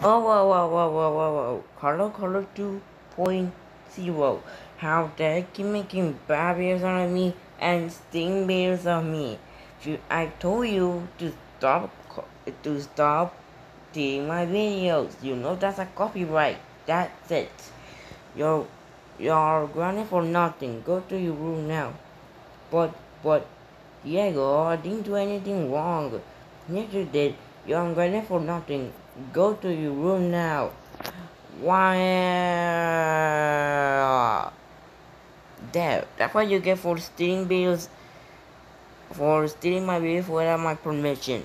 Oh, whoa, whoa, whoa, whoa, whoa, whoa. Karlo, Karlo 2.0. How dare keep making barriers on me and sting bears on me. You, I told you to stop, to stop stealing my videos. You know that's a copyright. That's it. You're, you're grounded for nothing. Go to your room now. But, but, Diego, I didn't do anything wrong. Yes, you did. You're ungrateful for nothing. Go to your room now. Why? There. That's what you get for stealing bills. For stealing my bills without my permission.